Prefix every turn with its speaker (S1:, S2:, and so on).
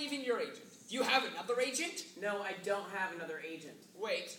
S1: even your agent. Do you have another agent?
S2: No, I don't have another agent.
S1: Wait.